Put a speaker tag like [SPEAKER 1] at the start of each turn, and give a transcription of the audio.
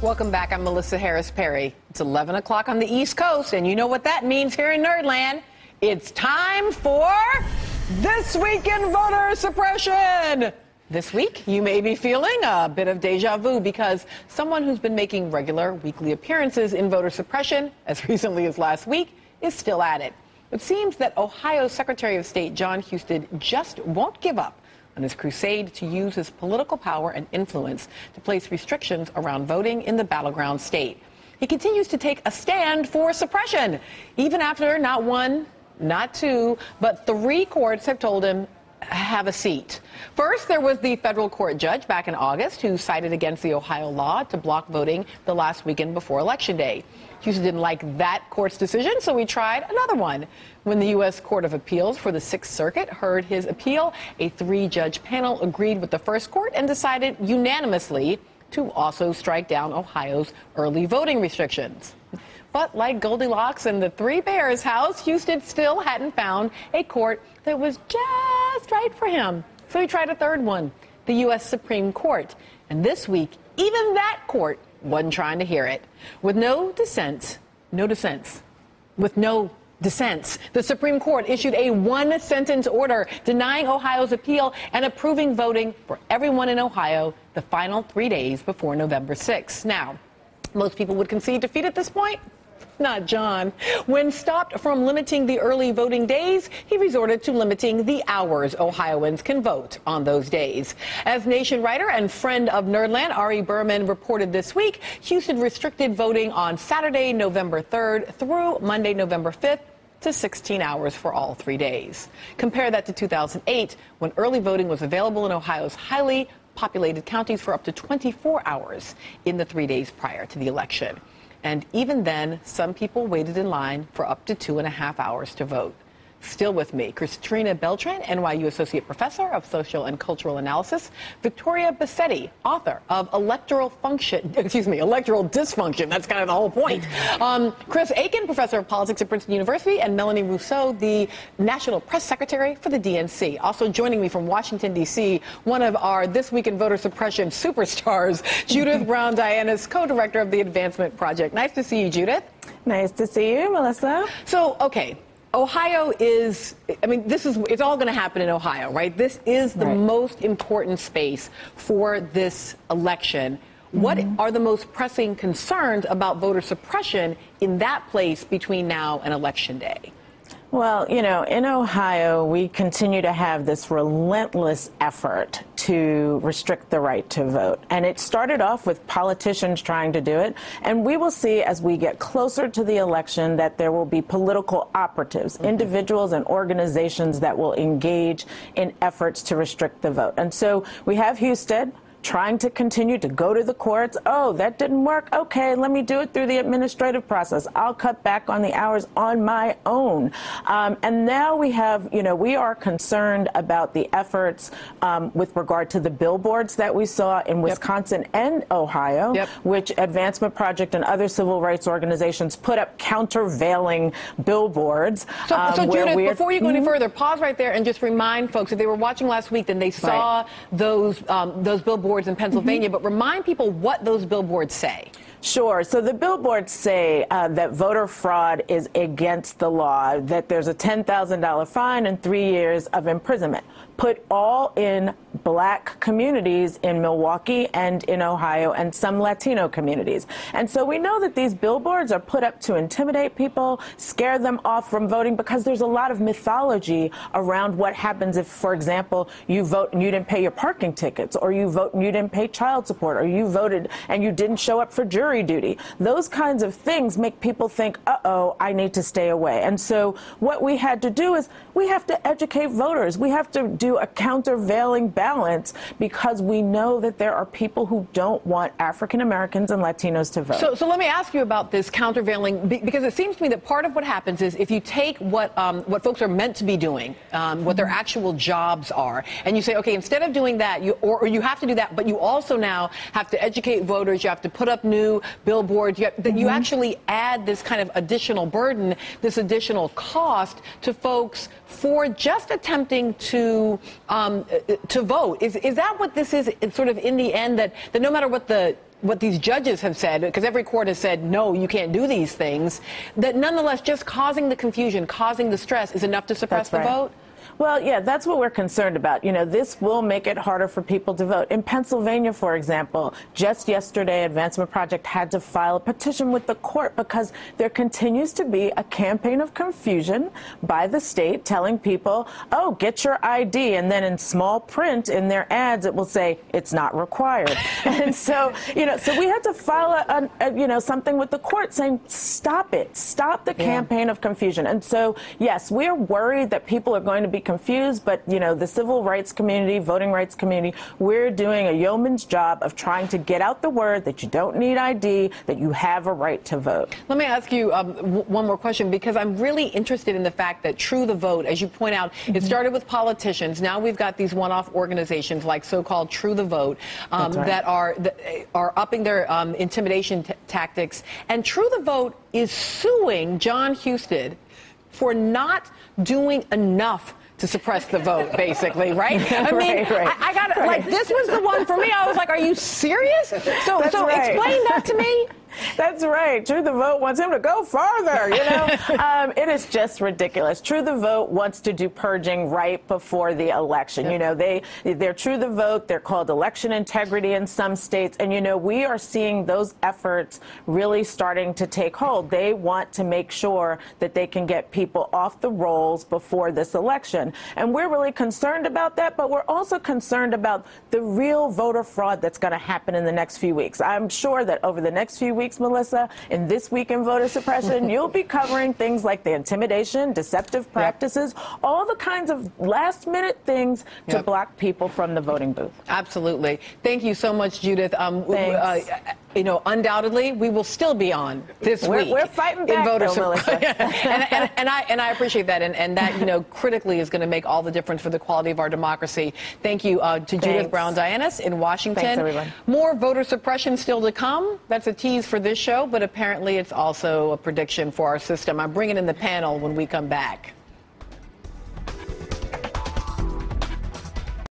[SPEAKER 1] Welcome back. I'm Melissa Harris Perry. It's 11 o'clock on the East Coast, and you know what that means here in Nerdland. It's time for This Week in Voter Suppression. This week, you may be feeling a bit of deja vu because someone who's been making regular weekly appearances in voter suppression as recently as last week is still at it. It seems that Ohio Secretary of State John Husted just won't give up on his crusade to use his political power and influence to place restrictions around voting in the battleground state. He continues to take a stand for suppression, even after not one, not two, but three courts have told him have a seat. First, there was the federal court judge back in August who sided against the Ohio law to block voting the last weekend before Election Day. Husted didn't like that court's decision, so he tried another one. When the U.S. Court of Appeals for the Sixth Circuit heard his appeal, a three judge panel agreed with the first court and decided unanimously to also strike down Ohio's early voting restrictions. But like Goldilocks and the Three Bears house, Husted still hadn't found a court that was just right for him. So he tried a third one, the U.S. Supreme Court. And this week, even that court wasn't trying to hear it. With no dissent, no dissents, with no dissents, the Supreme Court issued a one sentence order denying Ohio's appeal and approving voting for everyone in Ohio the final three days before November 6. Now, most people would concede defeat at this point. Not John. When stopped from limiting the early voting days, he resorted to limiting the hours Ohioans can vote on those days. As Nation writer and friend of Nerdland, Ari Berman reported this week, Husted restricted voting on Saturday, November 3rd through Monday, November 5th to 16 hours for all three days. Compare that to 2008, when early voting was available in Ohio's highly populated counties for up to 24 hours in the three days prior to the election. And even then, some people waited in line for up to two and a half hours to vote. Still with me, Christina Beltran, NYU Associate Professor of Social and Cultural Analysis, Victoria Bassetti, author of Electoral Function, excuse me, Electoral Dysfunction. That's kind of the whole point. Um, Chris Achen, Professor of Politics at Princeton University, and Melanie Roussell, the National Press Secretary for the DNC. Also joining me from Washington, D.C., one of our This Week in Voter Suppression superstars, Judith Browne Dianis, co-director of the Advancement Project. Nice to see you, Judith.
[SPEAKER 2] Nice to see you, Melissa.
[SPEAKER 1] So, okay, Ohio is, I mean, this is, it's all going to happen in Ohio, right? This is the
[SPEAKER 2] Right.
[SPEAKER 1] most important space for this election. What
[SPEAKER 2] Mm-hmm.
[SPEAKER 1] are the most pressing concerns about voter suppression in that place between now and Election Day?
[SPEAKER 2] Well, you know, in Ohio, we continue to have this relentless effort to restrict the right to vote. And it started off with politicians trying to do it. And we will see as we get closer to the election that there will be political operatives, mm-hmm. individuals and organizations that will engage in efforts to restrict the vote. And so we have Husted trying to continue to go to the courts. Oh, that didn't work. Okay, let me do it through the administrative process. I'll cut back on the hours on my own. Um, and now we have, you know, we are concerned about the efforts um, with regard to the billboards that we saw in Wisconsin and Ohio,
[SPEAKER 1] Yep.
[SPEAKER 2] which Advancement Project and other civil rights organizations put up countervailing billboards.
[SPEAKER 1] So,
[SPEAKER 2] um,
[SPEAKER 1] so Judith, before you go any
[SPEAKER 2] Mhm.
[SPEAKER 1] further, pause right there and just remind folks if they were watching last week, then they saw those um, those billboards in Pennsylvania. But remind people what those billboards say.
[SPEAKER 2] Sure. So the billboards say uh, that voter fraud is against the law, that there's a $10,000 fine and three years of imprisonment. Put all in black communities in Milwaukee and in Ohio and some Latino communities. And so we know that these billboards are put up to intimidate people, scare them off from voting because there's a lot of mythology around what happens if, for example, you vote and you didn't pay your parking tickets, or you vote and you didn't pay child support, or you voted and you didn't show up for jury duty. Those kinds of things make people think, uh oh, I need to stay away. And so what we had to do is we have to educate voters. We have to do a countervailing balance because we know that there are people who don't want African Americans and Latinos to vote.
[SPEAKER 1] So, so let me ask you about this countervailing, because it seems to me that part of what happens is if you take what um, what folks are meant to be doing, um, what their actual jobs are, and you say, okay, instead of doing that, you or, or you have to do that, but you also now have to educate voters. You have to put up new billboards. You, have, that you actually add this kind of additional burden, this additional cost to folks for just attempting to um, uh, to vote. Is is that what this is? It's sort of in the end that that no matter what the what these judges have said, because every court has said, no, you can't do these things, that nonetheless just causing the confusion, causing the stress is enough to suppress
[SPEAKER 2] That's
[SPEAKER 1] the
[SPEAKER 2] right.
[SPEAKER 1] vote?
[SPEAKER 2] Well, yeah, that's what we're concerned about. You know, this will make it harder for people to vote. In Pennsylvania, for example, just yesterday, Advancement Project had to file a petition with the court because there continues to be a campaign of confusion by the state telling people, oh, get your ID. And then in small print in their ads, it will say it's not required. and so, you know, so we had to file a, a, you know, something with the court saying, stop it, stop the campaign of confusion. And so, yes, we're worried that people are going to be confused, but you know, the civil rights community, voting rights community, we're doing a yeoman's job of trying to get out the word that you don't need ID, that you have a right to vote.
[SPEAKER 1] Let me ask you um, w- one more question because I'm really interested in the fact that True the Vote, as you point out,
[SPEAKER 2] Mm-hmm.
[SPEAKER 1] it started with politicians. Now we've got these one-off organizations like so-called True the Vote um,
[SPEAKER 2] right.
[SPEAKER 1] that are that are upping their um, intimidation tactics. And True the Vote is suing John Husted for not doing enough to suppress the vote, basically, right? I mean,
[SPEAKER 2] Right, right.
[SPEAKER 1] I, I got
[SPEAKER 2] Right.
[SPEAKER 1] like this was the one for me. I was like, "Are you serious?" So,
[SPEAKER 2] That's
[SPEAKER 1] so explain that to me.
[SPEAKER 2] That's right. True the Vote wants him to go farther, you know? um, it is just ridiculous. True the Vote wants to do purging right before the election. You know, they, they're True the Vote. They're called election integrity in some states. And, you know, we are seeing those efforts really starting to take hold. They want to make sure that they can get people off the rolls before this election. And we're really concerned about that, but we're also concerned about the real voter fraud that's going to happen in the next few weeks. I'm sure that over the next few weeks, Melissa, in this week in voter suppression, you'll be covering things like the intimidation, deceptive practices, all the kinds of last minute things to block people from the voting booth.
[SPEAKER 1] Absolutely. Thank you so much, Judith. Um,
[SPEAKER 2] Thanks.
[SPEAKER 1] uh, you know, undoubtedly, we will still be on this
[SPEAKER 2] We're-
[SPEAKER 1] week.
[SPEAKER 2] we're fighting
[SPEAKER 1] in
[SPEAKER 2] back,
[SPEAKER 1] voter
[SPEAKER 2] though, Melissa.
[SPEAKER 1] and, and, and I and I appreciate that, and, and that you know critically is going to make all the difference for the quality of our democracy. Thank you uh, to Judith Browne Dianis in Washington.
[SPEAKER 2] Thanks, everyone.
[SPEAKER 1] More voter suppression still to come. That's a tease for this show, but apparently it's also a prediction for our system. I'm bringing in the panel when we come back.